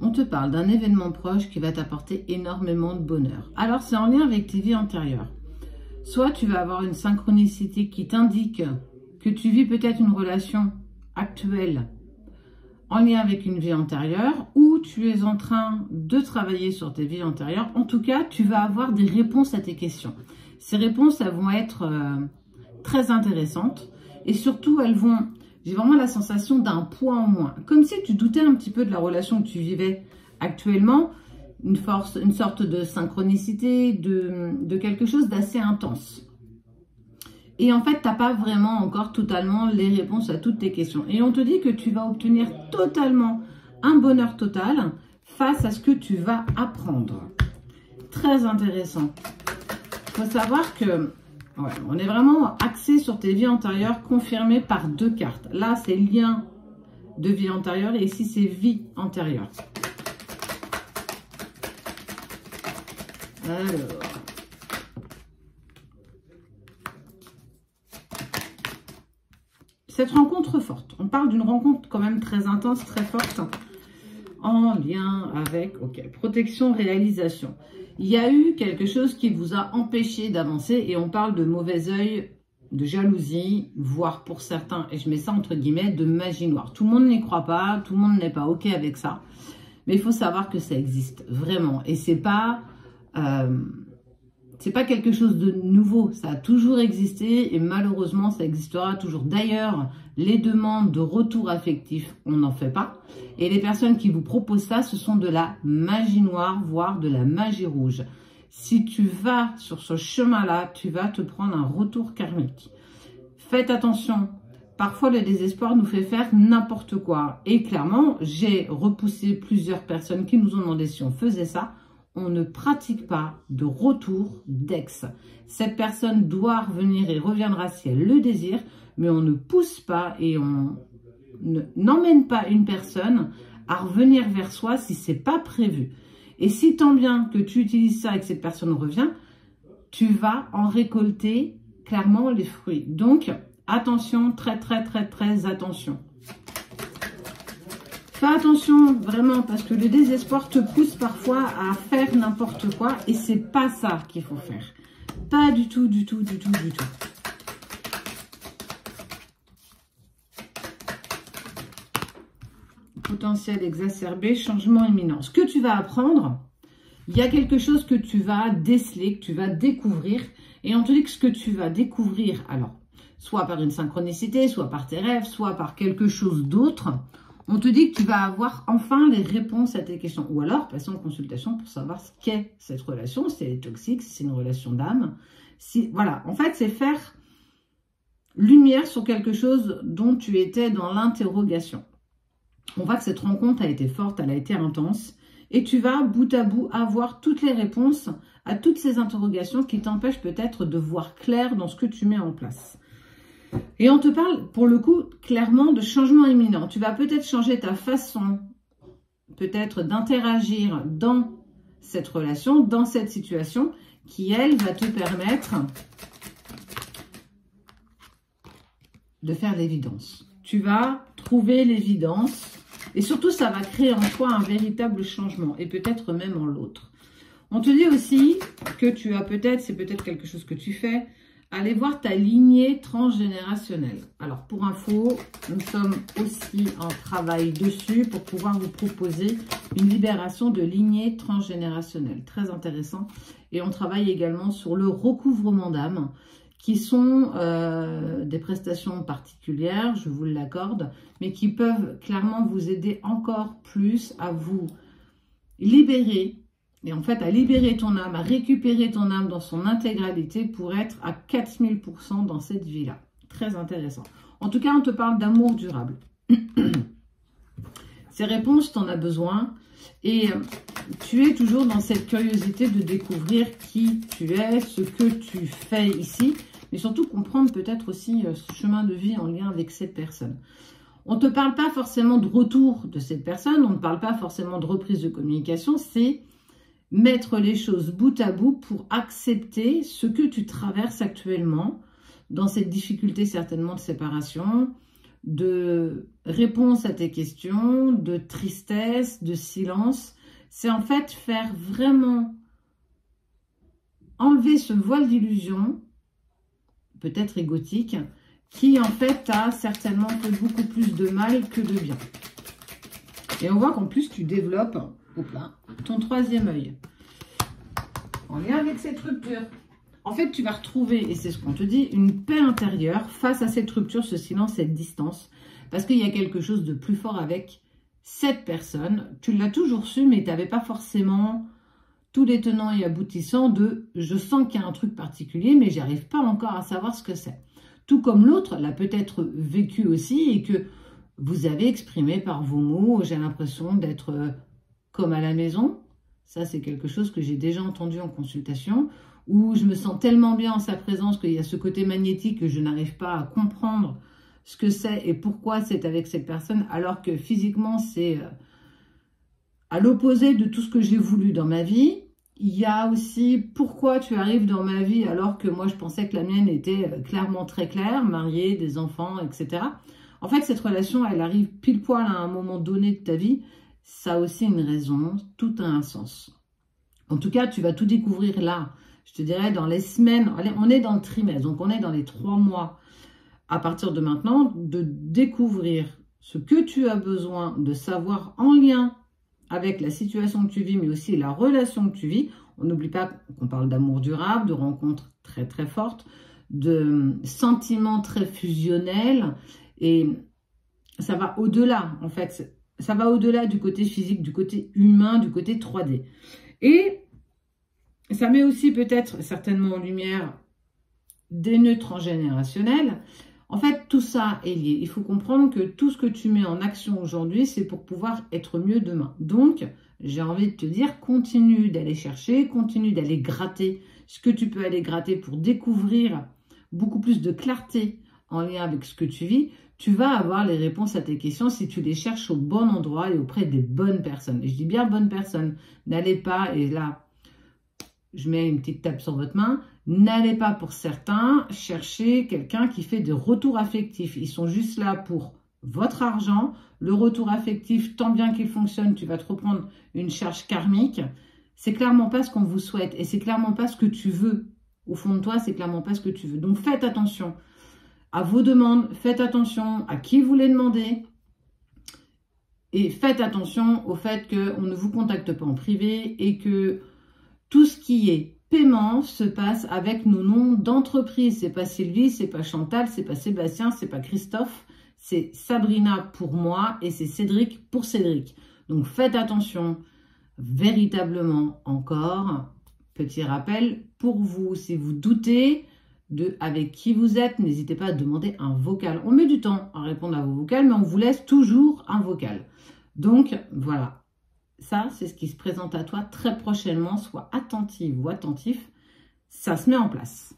on te parle d'un événement proche qui va t'apporter énormément de bonheur. Alors, c'est en lien avec tes vies antérieures. Soit tu vas avoir une synchronicité qui t'indique que tu vis peut-être une relation actuelle en lien avec une vie antérieure ou tu es en train de travailler sur tes vies antérieures. En tout cas, tu vas avoir des réponses à tes questions. Ces réponses, elles vont être euh, très intéressantes et surtout, elles vont j'ai vraiment la sensation d'un poids en moins. Comme si tu doutais un petit peu de la relation que tu vivais actuellement, une, force, une sorte de synchronicité, de, quelque chose d'assez intense. Et en fait, tu n'as pas vraiment encore totalement les réponses à toutes tes questions. Et on te dit que tu vas obtenir totalement un bonheur total face à ce que tu vas apprendre. Très intéressant. Il faut savoir que on est vraiment axé sur tes vies antérieures confirmées par deux cartes. Là, c'est lien de vie antérieure et ici, c'est vie antérieure. Alors. Cette rencontre forte. On parle d'une rencontre quand même très intense, très forte en lien avec, ok, protection, réalisation il y a eu quelque chose qui vous a empêché d'avancer et on parle de mauvais œil, de jalousie, voire pour certains, et je mets ça entre guillemets, de magie noire. Tout le monde n'y croit pas, tout le monde n'est pas OK avec ça, mais il faut savoir que ça existe vraiment et c'est pas... Euh, c'est pas quelque chose de nouveau, ça a toujours existé et malheureusement ça existera toujours. D'ailleurs, les demandes de retour affectif, on n'en fait pas. Et les personnes qui vous proposent ça, ce sont de la magie noire, voire de la magie rouge. Si tu vas sur ce chemin-là, tu vas te prendre un retour karmique. Faites attention, parfois le désespoir nous fait faire n'importe quoi. Et clairement, j'ai repoussé plusieurs personnes qui nous ont demandé si on faisait ça on ne pratique pas de retour d'ex. Cette personne doit revenir et reviendra si elle le désire, mais on ne pousse pas et on n'emmène pas une personne à revenir vers soi si c'est pas prévu. Et si tant bien que tu utilises ça et que cette personne revient, tu vas en récolter clairement les fruits. Donc, attention, très très très très attention. Fais attention vraiment parce que le désespoir te pousse parfois à faire n'importe quoi et c'est pas ça qu'il faut faire. Pas du tout, du tout, du tout, du tout. Potentiel exacerbé, changement imminent. Ce que tu vas apprendre, il y a quelque chose que tu vas déceler, que tu vas découvrir. Et on te dit que ce que tu vas découvrir, alors, soit par une synchronicité, soit par tes rêves, soit par quelque chose d'autre, on te dit que tu vas avoir enfin les réponses à tes questions. Ou alors, passer en consultation pour savoir ce qu'est cette relation, si elle est toxique, si c'est une relation d'âme. Si, voilà, en fait, c'est faire lumière sur quelque chose dont tu étais dans l'interrogation. On voit que cette rencontre a été forte, elle a été intense. Et tu vas, bout à bout, avoir toutes les réponses à toutes ces interrogations qui t'empêchent peut-être de voir clair dans ce que tu mets en place. Et on te parle, pour le coup, clairement de changement imminent. Tu vas peut-être changer ta façon, peut-être d'interagir dans cette relation, dans cette situation, qui, elle, va te permettre de faire l'évidence. Tu vas trouver l'évidence et surtout, ça va créer en toi un véritable changement et peut-être même en l'autre. On te dit aussi que tu as peut-être, c'est peut-être quelque chose que tu fais, allez voir ta lignée transgénérationnelle. Alors, pour info, nous sommes aussi en travail dessus pour pouvoir vous proposer une libération de lignée transgénérationnelle. Très intéressant. Et on travaille également sur le recouvrement d'âme, qui sont euh, des prestations particulières, je vous l'accorde, mais qui peuvent clairement vous aider encore plus à vous libérer et en fait à libérer ton âme, à récupérer ton âme dans son intégralité pour être à 4000% dans cette vie-là. Très intéressant. En tout cas, on te parle d'amour durable. Ces réponses, tu en as besoin. Et euh, tu es toujours dans cette curiosité de découvrir qui tu es, ce que tu fais ici, mais surtout comprendre peut-être aussi euh, ce chemin de vie en lien avec cette personne. On ne te parle pas forcément de retour de cette personne, on ne parle pas forcément de reprise de communication, c'est mettre les choses bout à bout pour accepter ce que tu traverses actuellement dans cette difficulté certainement de séparation, de réponse à tes questions, de tristesse, de silence. C'est en fait faire vraiment enlever ce voile d'illusion, peut-être égotique, qui en fait a certainement beaucoup plus de mal que de bien. Et on voit qu'en plus tu développes ton troisième œil. En lien avec cette rupture. En fait, tu vas retrouver, et c'est ce qu'on te dit, une paix intérieure face à cette rupture, ce silence, cette distance. Parce qu'il y a quelque chose de plus fort avec cette personne. Tu l'as toujours su, mais tu n'avais pas forcément tous les tenants et aboutissants de « je sens qu'il y a un truc particulier, mais j'arrive pas encore à savoir ce que c'est ». Tout comme l'autre l'a peut-être vécu aussi et que vous avez exprimé par vos mots, j'ai l'impression d'être euh, comme à la maison. Ça, c'est quelque chose que j'ai déjà entendu en consultation, où je me sens tellement bien en sa présence qu'il y a ce côté magnétique que je n'arrive pas à comprendre ce que c'est et pourquoi c'est avec cette personne, alors que physiquement, c'est euh, à l'opposé de tout ce que j'ai voulu dans ma vie. Il y a aussi pourquoi tu arrives dans ma vie alors que moi je pensais que la mienne était euh, clairement très claire, mariée, des enfants, etc. En fait, cette relation, elle arrive pile poil à un moment donné de ta vie. Ça a aussi une raison, tout a un sens. En tout cas, tu vas tout découvrir là. Je te dirais dans les semaines, on est dans le trimestre, donc on est dans les trois mois à partir de maintenant, de découvrir ce que tu as besoin de savoir en lien avec la situation que tu vis, mais aussi la relation que tu vis. On n'oublie pas qu'on parle d'amour durable, de rencontres très très fortes, de sentiments très fusionnels. Et ça va au-delà, en fait. Ça va au-delà du côté physique, du côté humain, du côté 3D. Et ça met aussi peut-être certainement en lumière des nœuds transgénérationnels en fait, tout ça est lié. Il faut comprendre que tout ce que tu mets en action aujourd'hui, c'est pour pouvoir être mieux demain. Donc, j'ai envie de te dire, continue d'aller chercher, continue d'aller gratter ce que tu peux aller gratter pour découvrir beaucoup plus de clarté en lien avec ce que tu vis. Tu vas avoir les réponses à tes questions si tu les cherches au bon endroit et auprès des bonnes personnes. Et je dis bien bonnes personnes. N'allez pas, et là, je mets une petite tape sur votre main, n'allez pas pour certains chercher quelqu'un qui fait des retours affectifs. Ils sont juste là pour votre argent. Le retour affectif, tant bien qu'il fonctionne, tu vas te reprendre une charge karmique. C'est clairement pas ce qu'on vous souhaite et c'est clairement pas ce que tu veux. Au fond de toi, c'est clairement pas ce que tu veux. Donc faites attention à vos demandes, faites attention à qui vous les demandez, et faites attention au fait qu'on ne vous contacte pas en privé et que tout ce qui est paiement se passe avec nos noms d'entreprise. C'est pas Sylvie, c'est pas Chantal, c'est pas Sébastien, c'est pas Christophe, c'est Sabrina pour moi et c'est Cédric pour Cédric. Donc faites attention, véritablement encore, petit rappel pour vous, si vous doutez de avec qui vous êtes, n'hésitez pas à demander un vocal. On met du temps à répondre à vos vocales, mais on vous laisse toujours un vocal. Donc voilà, ça, c'est ce qui se présente à toi très prochainement. Sois attentive ou attentif. Ça se met en place.